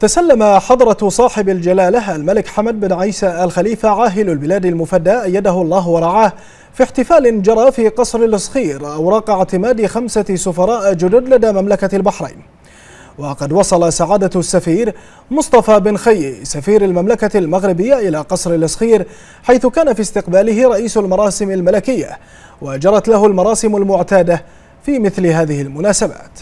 تسلم حضرة صاحب الجلالة الملك حمد بن عيسى الخليفة عاهل البلاد المفدى أيده الله ورعاه في احتفال جرى في قصر الصخير أوراق اعتماد خمسة سفراء جدد لدى مملكة البحرين. وقد وصل سعادة السفير مصطفى بن خي سفير المملكة المغربية إلى قصر الصخير حيث كان في استقباله رئيس المراسم الملكية وجرت له المراسم المعتادة في مثل هذه المناسبات.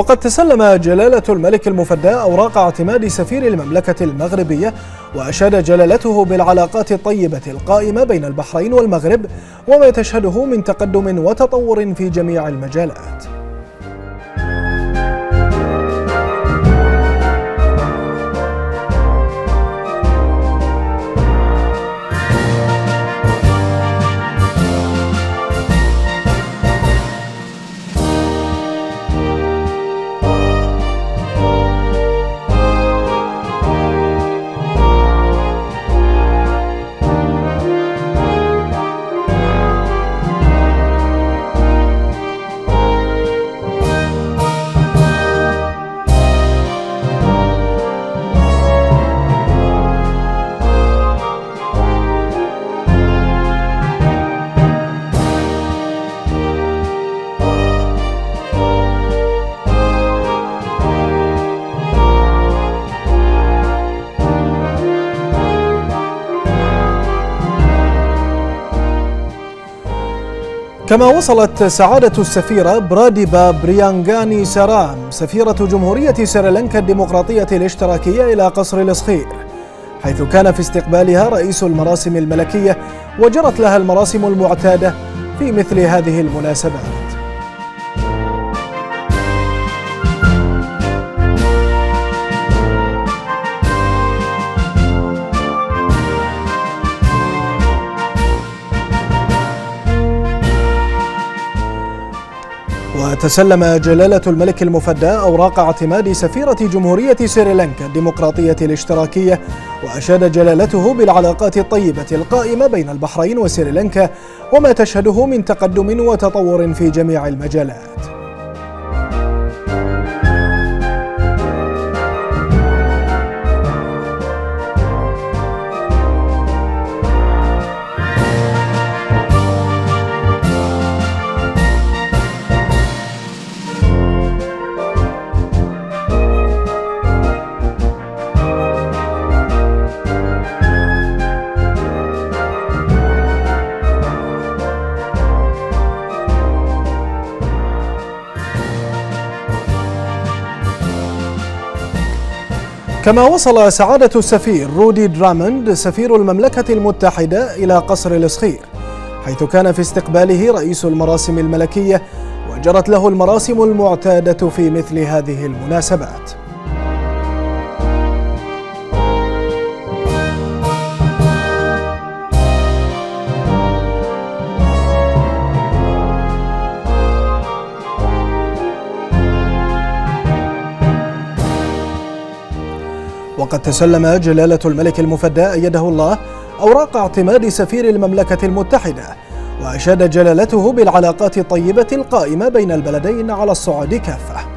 وقد تسلم جلالة الملك المفدى أوراق اعتماد سفير المملكة المغربية وأشاد جلالته بالعلاقات الطيبة القائمة بين البحرين والمغرب وما تشهده من تقدم وتطور في جميع المجالات. كما وصلت سعادة السفيرة براديبا بريانغاني سارام سفيرة جمهورية سريلانكا الديمقراطية الاشتراكية إلى قصر الإصخير. حيث كان في استقبالها رئيس المراسم الملكية وجرت لها المراسم المعتادة في مثل هذه المناسبات. وتسلم جلالة الملك المفدى أوراق اعتماد سفيرة جمهورية سريلانكا الديمقراطية الاشتراكية وأشاد جلالته بالعلاقات الطيبة القائمة بين البحرين وسريلانكا وما تشهده من تقدم وتطور في جميع المجالات. كما وصل سعادة السفير رودي دراموند سفير المملكة المتحدة إلى قصر الصخير حيث كان في استقباله رئيس المراسم الملكية وجرت له المراسم المعتادة في مثل هذه المناسبات. وقد تسلم جلالة الملك المفدى أيده الله أوراق اعتماد سفير المملكة المتحدة وأشاد جلالته بالعلاقات الطيبة القائمة بين البلدين على الصعود كافة.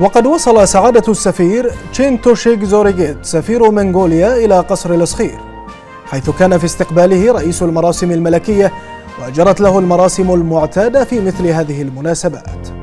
وقد وصل سعادة السفير تشين توشيك زوريجيت سفير منغوليا إلى قصر الصخير حيث كان في استقباله رئيس المراسم الملكية وجرت له المراسم المعتادة في مثل هذه المناسبات.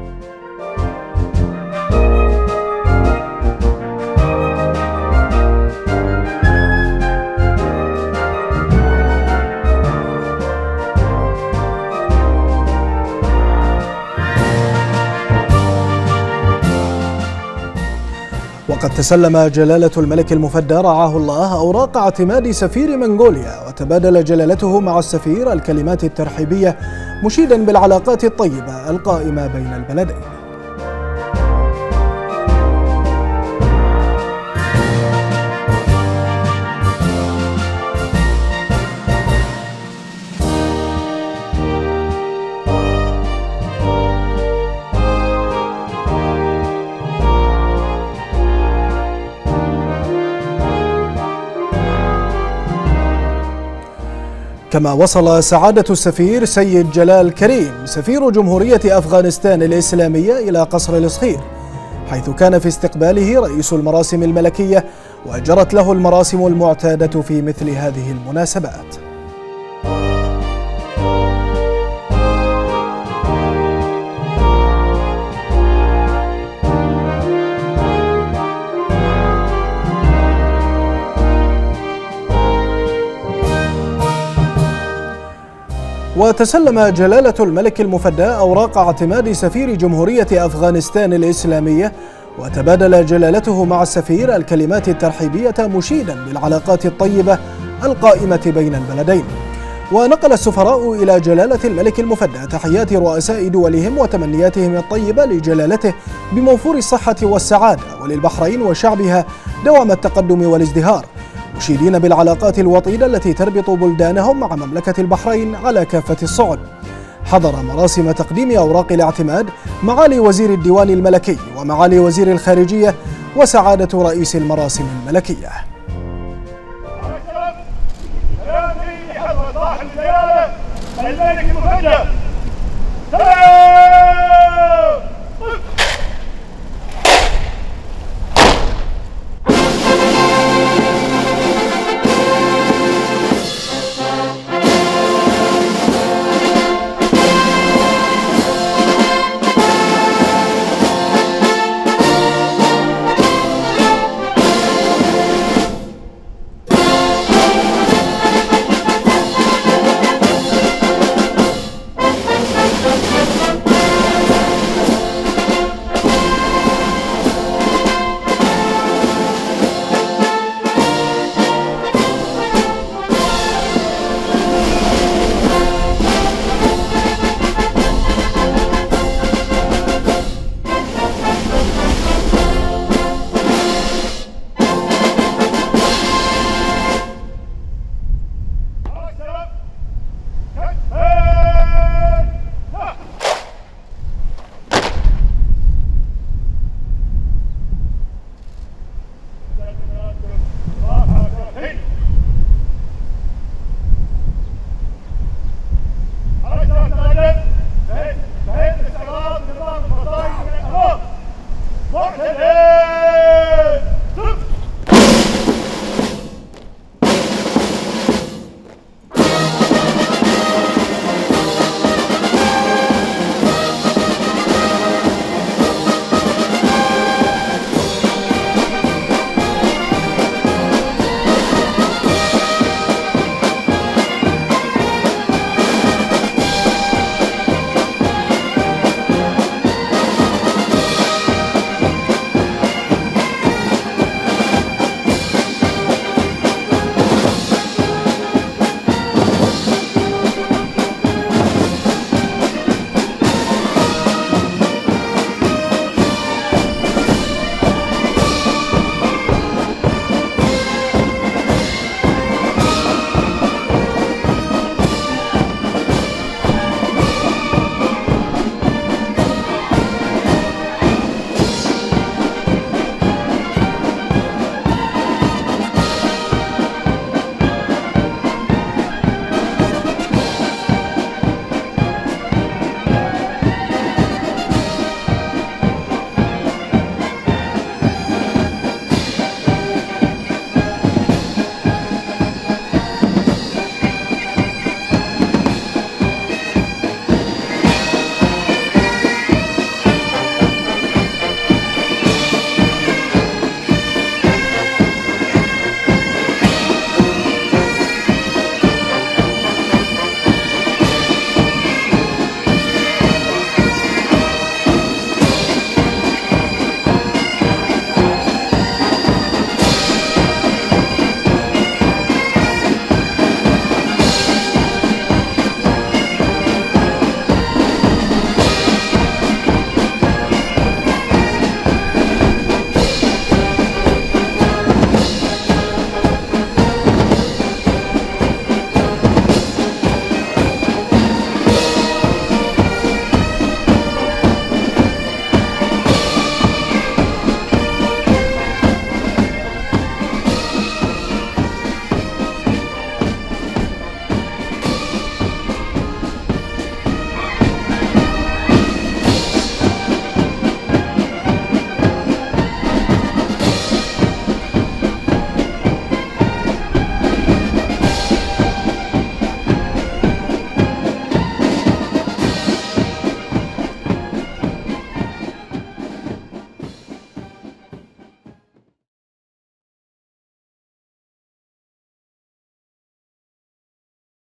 وقد تسلم جلالة الملك المفدى رعاه الله أوراق اعتماد سفير منغوليا وتبادل جلالته مع السفير الكلمات الترحيبية مشيدا بالعلاقات الطيبة القائمة بين البلدين. كما وصل سعادة السفير سيد جلال كريم سفير جمهورية أفغانستان الإسلامية إلى قصر الصخير حيث كان في استقباله رئيس المراسم الملكية وأجرت له المراسم المعتادة في مثل هذه المناسبات. وتسلم جلالة الملك المفدى أوراق اعتماد سفير جمهورية أفغانستان الإسلامية وتبادل جلالته مع السفير الكلمات الترحيبية مشيدا بالعلاقات الطيبة القائمة بين البلدين. ونقل السفراء إلى جلالة الملك المفدى تحيات رؤساء دولهم وتمنياتهم الطيبة لجلالته بموفور الصحة والسعادة وللبحرين وشعبها دوام التقدم والازدهار. مشيدين بالعلاقات الوطيدة التي تربط بلدانهم مع مملكة البحرين على كافة الصعد. حضر مراسم تقديم أوراق الاعتماد معالي وزير الديوان الملكي ومعالي وزير الخارجية وسعادة رئيس المراسم الملكية. الملك المفجر